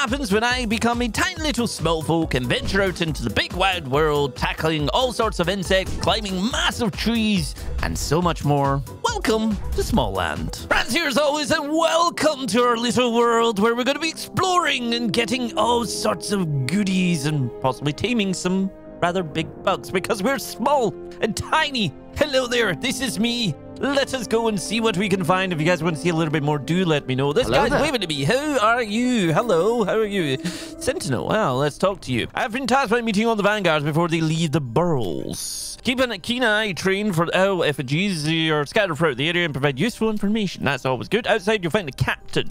happens when I become a tiny little small folk and venture out into the big wide world, tackling all sorts of insects, climbing massive trees, and so much more. Welcome to Smalland. Here as always, and welcome to our little world where we're going to be exploring and getting all sorts of goodies and possibly taming some rather big bugs because we're small and tiny. Hello there, this is me. Let us go and see what we can find. If you guys want to see a little bit more, do let me know. This Hello guy's there. waving at me. How are you? Hello, how are you? Sentinel, well, let's talk to you. I've been tasked by meeting all the vanguards before they leave the burrows. Keep a keen eye trained for owl effigies or scattered throughout the area and provide useful information. That's always good. Outside, you'll find the captain.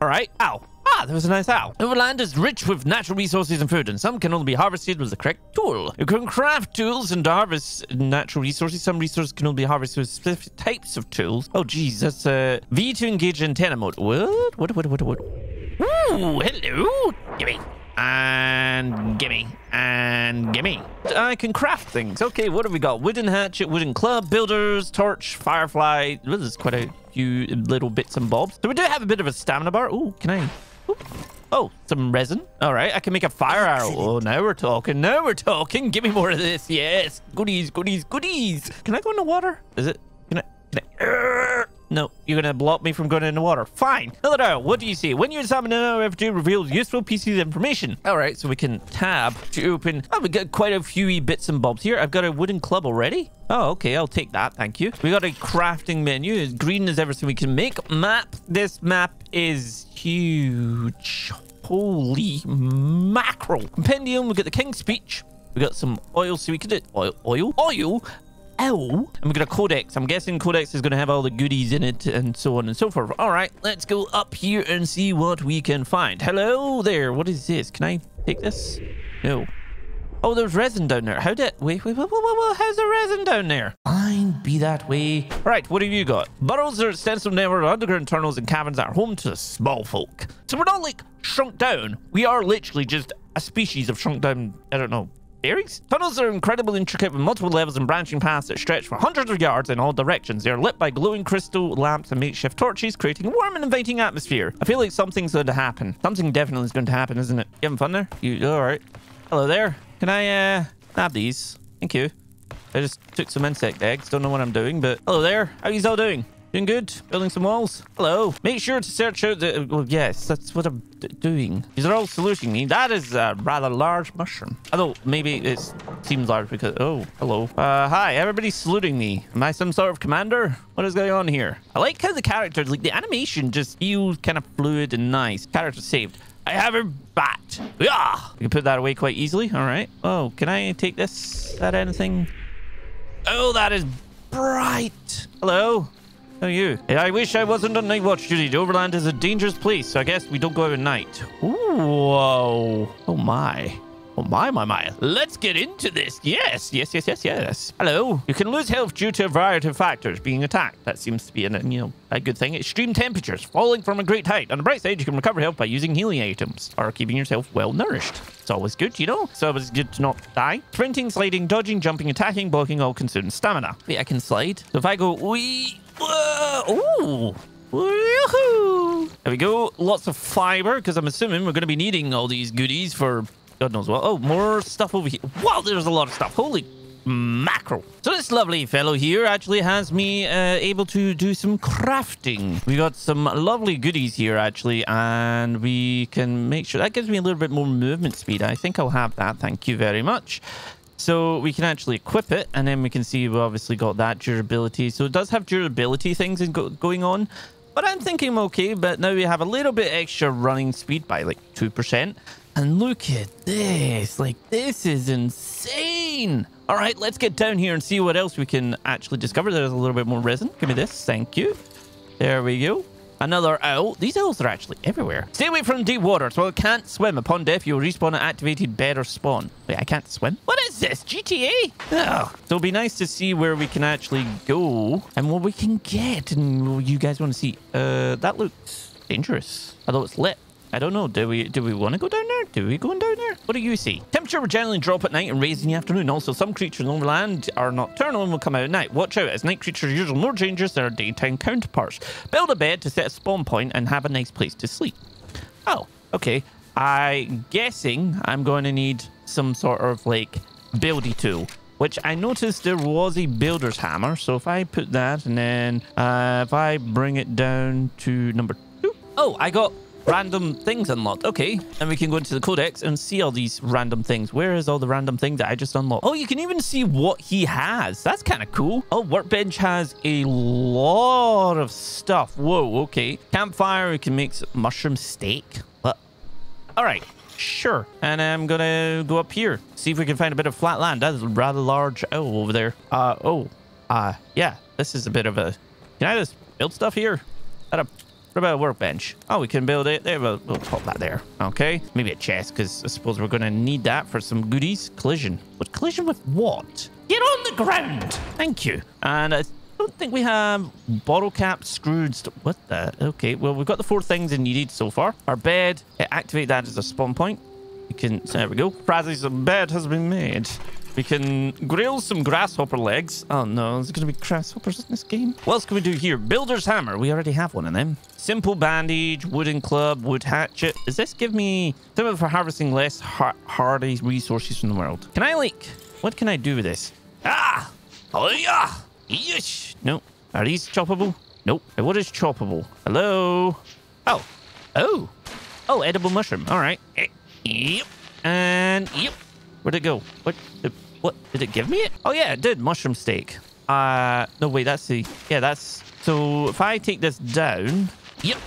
All right. Ow. Ah, there was a nice owl. Overland is rich with natural resources and food, and some can only be harvested with the correct tool. You can craft tools and harvest natural resources. Some resources can only be harvested with specific types of tools. Oh, geez, that's uh, V to engage antenna mode. What? What? What? What? What? Ooh, hello. Gimme. And gimme. And gimme. I can craft things. Okay, what have we got? Wooden hatchet, wooden club, builders, torch, firefly. Well, there's quite a few little bits and bobs. So we do have a bit of a stamina bar. Ooh, can I? Oh, some resin. All right, I can make a fire arrow. Oh, now we're talking. Now we're talking. Give me more of this. Yes. Goodies, goodies, goodies. Can I go in the water? Is it? Can I? Can I? No, you're gonna block me from going in the water. Fine. Hello, what do you see? When you examine an effigy reveals useful pieces of information. All right, so we can tab to open. Oh, we got quite a few bits and bobs here. I've got a wooden club already. Oh, okay, I'll take that. Thank you. We got a crafting menu. As green as everything we can make. Map. This map is huge. Holy mackerel. Compendium. We got the King's Speech. We got some oil, so we can do oil, oil, oil. Ow. And we got a codex. I'm guessing codex is going to have all the goodies in it and so on and so forth. All right, let's go up here and see what we can find. Hello there. What is this? Can I take this? No. Oh, there's resin down there. How did... Wait, wait, wait, wait, wait. How's the resin down there? Fine, be that way. All right, what have you got? Burrows are extensive network of underground tunnels and caverns that are home to small folk. So we're not, like, shrunk down. We are literally just a species of shrunk down, I don't know, Tunnels are incredibly intricate with multiple levels and branching paths that stretch for hundreds of yards in all directions. They are lit by glowing crystal lamps and makeshift torches, creating a warm and inviting atmosphere. I feel like something's going to happen. Something definitely is going to happen, isn't it? You having fun there? You all right? Hello there. Can I uh nab these? Thank you. I just took some insect eggs. Don't know what I'm doing, but hello there. How are you all doing? Doing good? Building some walls? Hello. Make sure to search out the... Well, yes, that's what I'm doing. These are all saluting me. That is a rather large mushroom. Although, maybe it seems large because... Oh, hello. Uh, hi. Everybody's saluting me. Am I some sort of commander? What is going on here? I like how the characters... Like, the animation just feels kind of fluid and nice. Character saved. I have a bat. Yeah. You can put that away quite easily. All right. Oh, can I take this? Is that anything? Oh, that is bright. Hello. Are you? I wish I wasn't on night watch duty. Overland is a dangerous place, so I guess we don't go out at night. Ooh, whoa. Oh my. Oh my, my, my. Let's get into this. Yes, yes, yes, yes, yes. Hello. You can lose health due to a variety of factors being attacked. That seems to be an, you know, a good thing. Extreme temperatures, falling from a great height. On the bright side, you can recover health by using healing items or keeping yourself well nourished. It's always good, you know? So It's good to not die. Sprinting, sliding, dodging, jumping, attacking, blocking all consume stamina. Wait, I can slide. So if I go, wee, whoa, ooh, Woohoo! There we go. Lots of fiber, because I'm assuming we're going to be needing all these goodies for God knows what. Oh, more stuff over here. Wow, there's a lot of stuff. Holy mackerel. So this lovely fellow here actually has me uh, able to do some crafting. We got some lovely goodies here actually, and we can make sure that gives me a little bit more movement speed. I think I'll have that. Thank you very much. So we can actually equip it, and then we can see we've obviously got that durability. So it does have durability things in go going on. But I'm thinking okay, but now we have a little bit extra running speed by like 2%. And look at this. Like, this is insane. All right, let's get down here and see what else we can actually discover. There's a little bit more resin. Give me this. Thank you. There we go. Another owl. These owls are actually everywhere. Stay away from deep water. So it can't swim. Upon death, you'll respawn an activated bed or spawn. Wait, I can't swim? What is this? GTA? Oh. So it'll be nice to see where we can actually go and what we can get. And you guys want to see. Uh, that looks dangerous. Although it's lit. I don't know. Do we do we want to go down there? Do we go down there? What do you see? Temperature will generally drop at night and raise in the afternoon. Also, some creatures on the land are nocturnal and will come out at night. Watch out, as night creatures are usually more dangerous than our daytime counterparts. Build a bed to set a spawn point and have a nice place to sleep. Oh, okay. I guessing I'm going to need some sort of like buildy tool which I noticed there was a builder's hammer. So if I put that and then uh, if I bring it down to number two. Oh, I got random things unlocked. Okay. And we can go into the codex and see all these random things. Where is all the random things that I just unlocked? Oh, you can even see what he has. That's kind of cool. Oh, workbench has a lot of stuff. Whoa, okay. Campfire, we can make mushroom steak. What? All right. Sure. And I'm gonna go up here, see if we can find a bit of flat land. That is rather large Oh, over there. Uh, oh. Uh, yeah, this is a bit of a... Can I just build stuff here? At a, what about a workbench? Oh, we can build it. There, we'll, we'll pop that there. Okay. Maybe a chest, because I suppose we're gonna need that for some goodies. Collision. But collision with what? Get on the ground! Thank you. And I don't think we have bottle cap screwed. What the? Okay, well, we've got the four things needed so far. Our bed, activate that as a spawn point. We can, there we go. Bradley's bed has been made. We can grill some grasshopper legs. Oh no, there's going to be grasshoppers in this game. What else can we do here? Builder's hammer. We already have one of them. Simple bandage, wooden club, wood hatchet. Does this give me something for harvesting less hardy resources from the world? Can I like, what can I do with this? Ah! Oh yeah! Yes. No. Are these choppable? Nope. What is choppable? Hello? Oh. Oh. Oh, edible mushroom. All right. Yep. And yep. Where'd it go? What? What? Did it give me it? Oh, yeah, it did. Mushroom steak. Uh, no, wait, that's the... Yeah, that's... So if I take this down... Yep.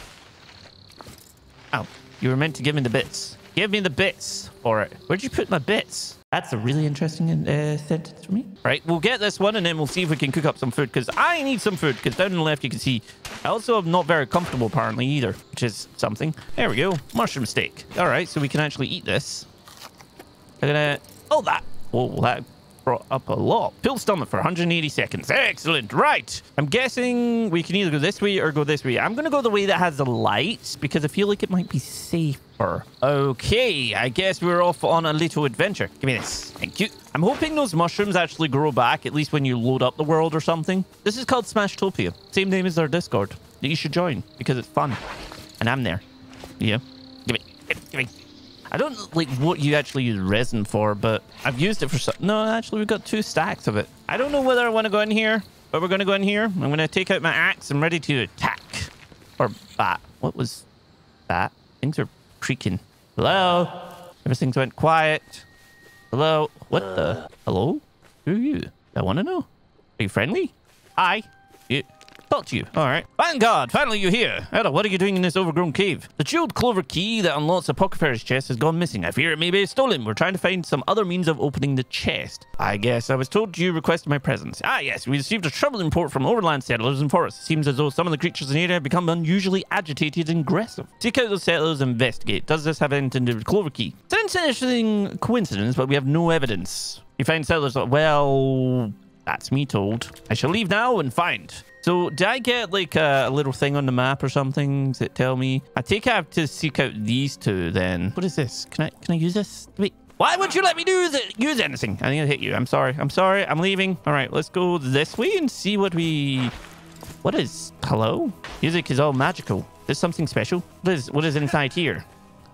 Oh, you were meant to give me the bits. Give me the bits for it. Where'd you put my bits? That's a really interesting uh, sentence for me. Right, we'll get this one and then we'll see if we can cook up some food because I need some food because down on the left you can see I also am not very comfortable apparently either, which is something. There we go. Mushroom steak. All right, so we can actually eat this. I'm gonna... Oh, that... Oh, that brought up a lot. Pill stomach for 180 seconds. Excellent. Right. I'm guessing we can either go this way or go this way. I'm going to go the way that has the lights because I feel like it might be safer. Okay. I guess we're off on a little adventure. Give me this. Thank you. I'm hoping those mushrooms actually grow back, at least when you load up the world or something. This is called Smashtopia. Same name as our Discord that you should join because it's fun. And I'm there. Yeah. I don't like what you actually use resin for, but I've used it for some. No, actually, we've got two stacks of it. I don't know whether I want to go in here, but we're going to go in here. I'm going to take out my axe. I'm ready to attack. Or bat. What was that? Things are creaking. Hello? Everything's went quiet. Hello? What the? Hello? Who are you? I want to know. Are you friendly? Hi. You, talk to you. All right. Vanguard, finally you're here. Ada, what are you doing in this overgrown cave? The jeweled clover key that unlocks the chest has gone missing. I fear it may be stolen. We're trying to find some other means of opening the chest. I guess I was told you requested my presence. Ah, yes. We received a troubling report from overland settlers in forests. Seems as though some of the creatures in the area have become unusually agitated and aggressive. Seek out those settlers and investigate. Does this have anything to do with clover key? It's an interesting coincidence, but we have no evidence. You find settlers, well, that's me told. I shall leave now and find. So did I get like a, little thing on the map or something that tell me? I take I have to seek out these two then. What is this? Can I can I use this? Wait. Why would you let me do use anything? I think I hit you. I'm sorry. I'm sorry. I'm leaving. All right, let's go this way and see what we... What is... Hello? Music is all magical. There's something special. What is, what is inside here?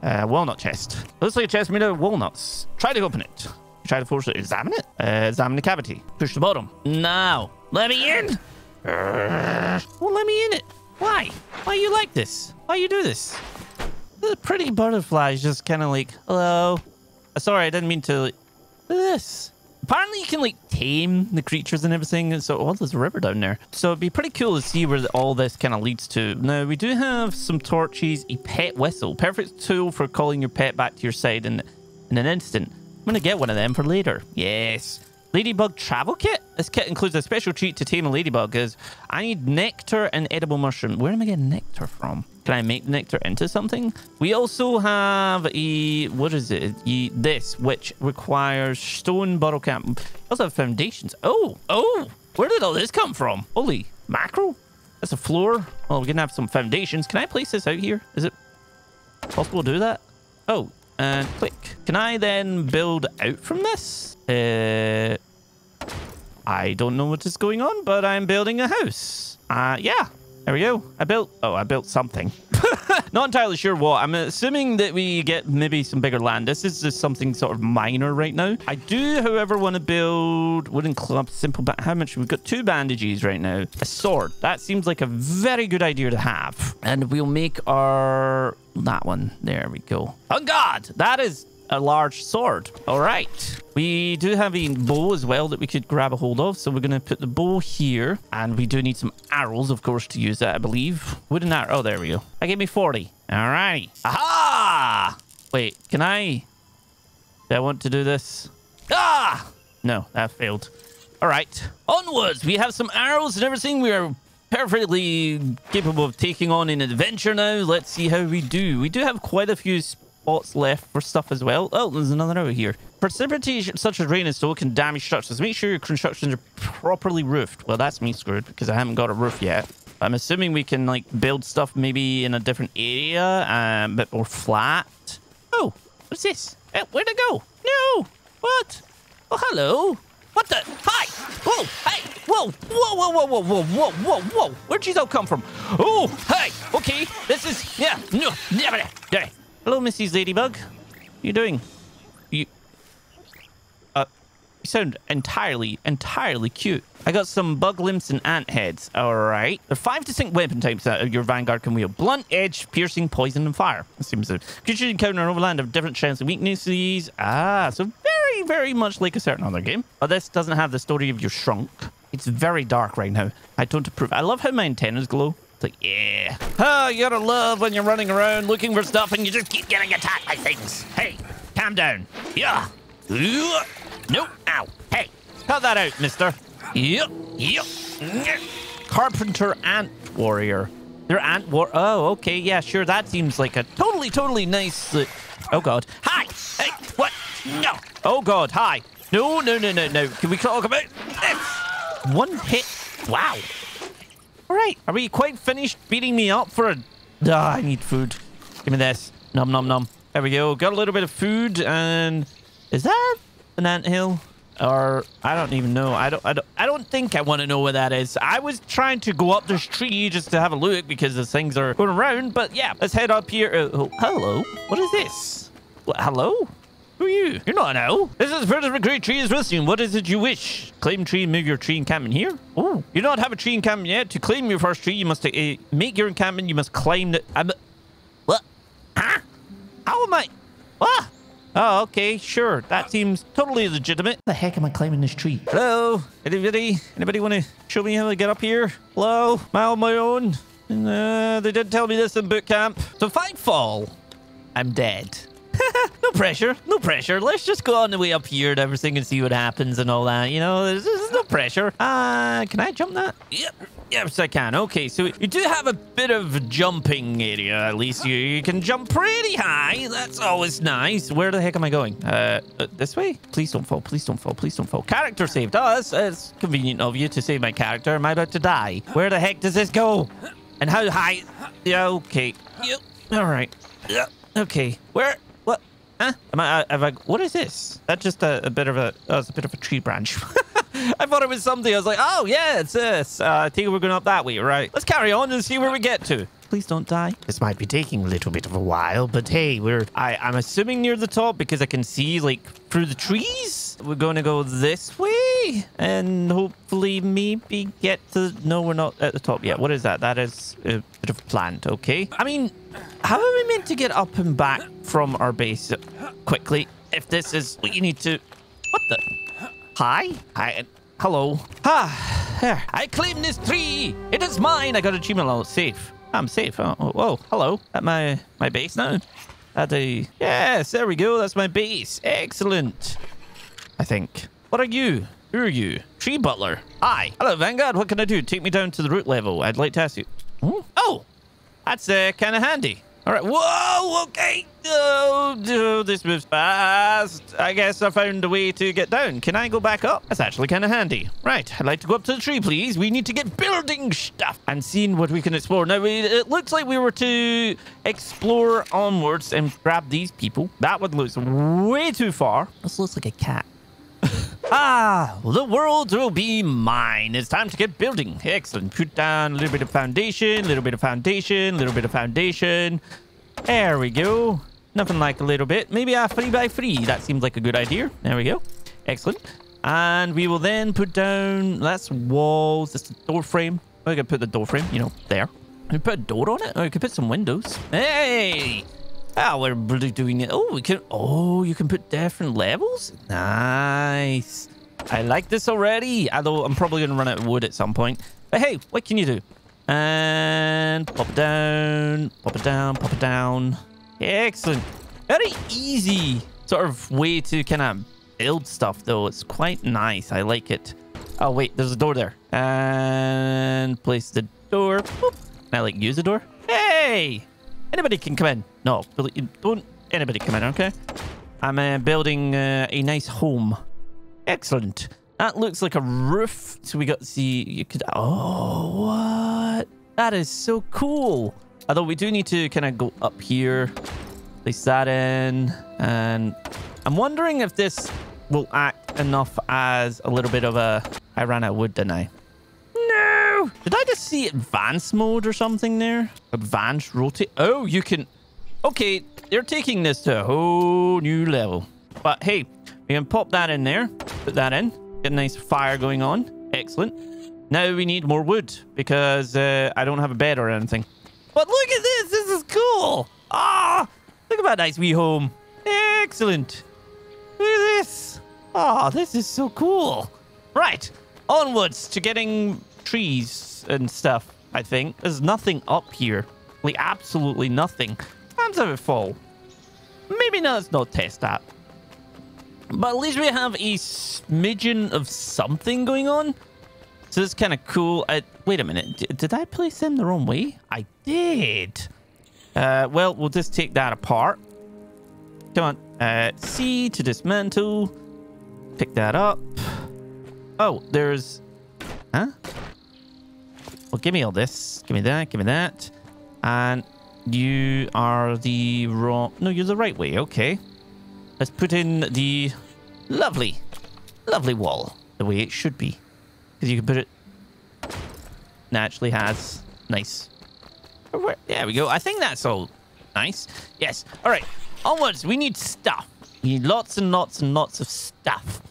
Uh, walnut chest. Looks like a chest made of walnuts. Try to open it. Try to force it. Examine it. Uh, examine the cavity. Push the bottom. Now. Let me in. Well, let me in it. Why? Why you like this? Why you do this? The pretty butterflies just kind of like, hello. Uh, sorry, I didn't mean to. This. Apparently, you can like tame the creatures and everything. So, oh, there's a river down there. So, it'd be pretty cool to see where all this kind of leads to. Now, we do have some torches, a pet whistle, perfect tool for calling your pet back to your side in in an instant. I'm gonna get one of them for later. Yes. Ladybug travel kit? This kit includes a special treat to tame a ladybug because I need nectar and edible mushroom. Where am I getting nectar from? Can I make nectar into something? We also have a, what is it? A, this, which requires stone bottle cap. Also have foundations. Oh, oh, where did all this come from? Holy mackerel. That's a floor. Well, we're going to have some foundations. Can I place this out here? Is it possible to do that? Oh, and click. Can I then build out from this? Uh, I don't know what is going on, but I'm building a house. Uh, yeah, there we go. I built, oh, I built something. Not entirely sure what. I'm assuming that we get maybe some bigger land. This is just something sort of minor right now. I do, however, want to build wooden club, simple. But how much? We've got two bandages right now. A sword. That seems like a very good idea to have. And we'll make our that one. There we go. Oh God, that is a large sword. All right. We do have a bow as well that we could grab a hold of. So we're going to put the bow here. And we do need some arrows, of course, to use that, I believe. Wooden arrow. Oh, there we go. I gave me 40. All right. Aha! Wait, can I... Do I want to do this? Ah! No, that failed. All right. Onwards. We have some arrows and everything. We are perfectly capable of taking on an adventure now. Let's see how we do. We do have quite a few spots left for stuff as well. Oh, there's another over here. Precipitation such as rain and snow can damage structures. Make sure your constructions are properly roofed. Well, that's me screwed because I haven't got a roof yet. I'm assuming we can like build stuff maybe in a different area, um, a bit more flat. Oh, what's this? Eh, where'd it go? No. What? Oh, hello. What the? Hi. Whoa. Hey. Whoa. Whoa. Whoa. Whoa. Whoa. Whoa. Whoa. Whoa. Whoa. Where'd you all come from? Oh. Hey. Okay. This is. Yeah. No. Never. Hello, Mrs. Ladybug. you doing? You. Uh. You sound entirely, entirely cute. I got some bug limbs and ant heads. All right. There are five distinct weapon types that your vanguard can wield. Blunt, edge, piercing, poison, and fire. It seems. Creatures encounter an overland of different strengths and weaknesses. Ah, so very, very much like a certain other game. But this doesn't have the story of your shrunk. It's very dark right now. I don't approve. I love how my antennas glow. It's like, yeah. Oh, you gotta love when you're running around looking for stuff and you just keep getting attacked by things. Hey, calm down. Yeah. Nope. Ow. Hey, cut that out, mister. Yep. Yep. Carpenter Ant Warrior. They're Ant War. Oh, okay. Yeah, sure. That seems like a totally, totally nice. Uh... Oh, God. Hi. Hey, what? No. Oh, God. Hi. No, no, no, no, no. Can we talk about this? One hit. Wow. All right. Are we quite finished beating me up for a... Ah, I need food. Give me this. Nom, nom, nom. There we go. Got a little bit of food and... Is that an ant hill? or I don't even know. I don't. I don't. I don't think I want to know where that is. I was trying to go up this tree just to have a look because the things are going around. But yeah, let's head up here. Uh, oh, hello. What is this? What, hello. Who are you? You're not an owl. This is Further Great Tree is listening. What is it you wish? Claim tree and move your tree encampment here? Oh, you don't have a tree encampment yet. To claim your first tree, you must uh, make your encampment. You must climb the... I'm, what? Huh? How am I... What? Oh, okay, sure. That seems totally legitimate. The heck am I climbing this tree? Hello? Anybody? Anybody want to show me how to get up here? Hello? Am I on my own? Uh, they did tell me this in boot camp. So if I fall, I'm dead. no pressure. No pressure. Let's just go on the way up here and everything and see what happens and all that. You know, there's, there's no pressure. Uh, can I jump that? Yep. Yes, I can. Okay, so you do have a bit of jumping area. At least you, you can jump pretty high. That's always nice. Where the heck am I going? Uh, uh, this way? Please don't fall. Please don't fall. Please don't fall. Character saved us. It's convenient of you to save my character. Am I about to die? Where the heck does this go? And how high? Yeah, okay. Yep. All right. Yeah. Okay. Where? Huh? Am I, have I, what is this? That's just a, a bit of a, oh, it's a bit of a tree branch. I thought it was something. I was like, oh, yeah, it's this. Uh, I think we're going up that way, right? Let's carry on and see where we get to. Please don't die. This might be taking a little bit of a while, but hey, we're... I, I'm assuming near the top because I can see, like, through the trees. We're going to go this way and hopefully maybe get to... No, we're not at the top yet. What is that? That is a bit of plant, okay? I mean, how are we meant to get up and back from our base quickly if this is what you need to... What the... Hi? Hi. Hello. Ah, there. I claim this tree. It is mine. I got achievement level. Safe. I'm safe. Oh, oh, whoa. Hello. At my my base now. At the yes. There we go. That's my base. Excellent. I think. What are you? Who are you? Tree butler. Hi. Hello, Vanguard. What can I do? Take me down to the root level. I'd like to ask you. Hmm? Oh, that's uh, kind of handy. All right. Whoa, okay. Oh, oh, this moves fast. I guess I found a way to get down. Can I go back up? That's actually kind of handy. Right. I'd like to go up to the tree, please. We need to get building stuff and seeing what we can explore. Now, it looks like we were to explore onwards and grab these people. That one looks way too far. This looks like a cat. Ah, the world will be mine. It's time to get building. Excellent. Put down a little bit of foundation, a little bit of foundation, a little bit of foundation. There we go. Nothing like a little bit. Maybe a three by three. That seems like a good idea. There we go. Excellent. And we will then put down, that's walls, that's the door frame. We can put the door frame, you know, there. We put a door on it, or we could put some windows. Hey! Oh, we're really doing it. Oh, we can. Oh, you can put different levels. Nice. I like this already. Although I'm probably gonna run out of wood at some point. But hey, what can you do? And pop it down, pop it down, pop it down. Excellent. Very easy sort of way to kind of build stuff, though. It's quite nice. I like it. Oh wait, there's a door there. And place the door. Boop. Can I like use the door? Hey! Anybody can come in. No, don't anybody come in, okay? I'm uh, building uh, a nice home. Excellent. That looks like a roof. So we got see, you could, oh, what? That is so cool. Although we do need to kind of go up here, place that in, and I'm wondering if this will act enough as a little bit of a, I ran out of wood, didn't I? Did I just see advanced mode or something there? Advanced rotate. Oh, you can... Okay, they're taking this to a whole new level. But hey, we can pop that in there. Put that in. Get a nice fire going on. Excellent. Now we need more wood because uh, I don't have a bed or anything. But look at this. This is cool. Ah, look at that nice wee home. Excellent. Look at this. Ah, this is so cool. Right. Onwards to getting trees and stuff, I think. There's nothing up here. Like, absolutely nothing. Times have it fall. Maybe now let's not test that. But at least we have a smidgen of something going on. So it's kind of cool. Uh, wait a minute. D did I place them the wrong way? I did. Uh, well, we'll just take that apart. Come on. Uh, C to dismantle. Pick that up. Oh, there's... Huh? Well, give me all this. Give me that. Give me that. And you are the wrong... No, you're the right way. Okay. Let's put in the lovely, lovely wall. The way it should be. Because you can put it... Naturally has. Nice. There we go. I think that's all nice. Yes. All right. Onwards. We need stuff. We need lots and lots and lots of stuff.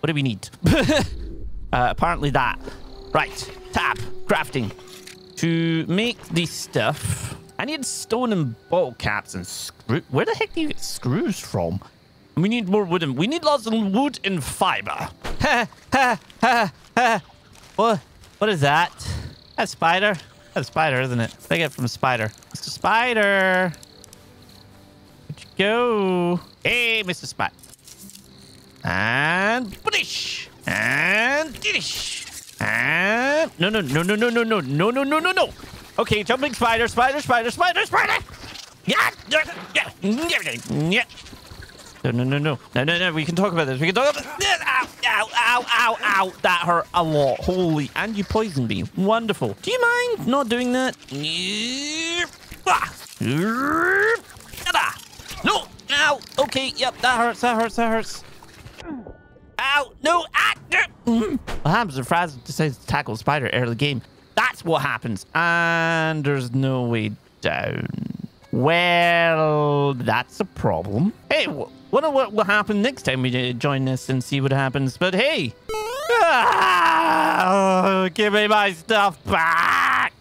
What do we need? uh, apparently that. Right. Tab. Crafting. To make this stuff, I need stone and bottle caps and screw. Where the heck do you get screws from? We need more wood and we need lots of wood and fiber. Ha ha ha ha. What? What is that? A spider? A spider, isn't it? I get from a spider. Mr. Spider. Where'd you go? Hey, Mr. Spider. And British. And British. No, no, no, no, no, no, no, no, no, no, no, no. Okay, jumping spider, spider, spider, spider, spider. Yeah, yeah, yeah, yeah. No, no, no, no, no, no, no. We can talk about this. We can talk about this. Ow, ow, ow, ow, ow. That hurt a lot. Holy, and you poisoned me. Wonderful. Do you mind not doing that? No. Ow. Okay. Yep. That hurts. That hurts. That hurts. Ow! No! Ah! What happens if Frazzz decides to tackle Spider early game? That's what happens. And there's no way down. Well, that's a problem. Hey, wonder what will happen next time we join this and see what happens. But hey! Ah, give me my stuff back!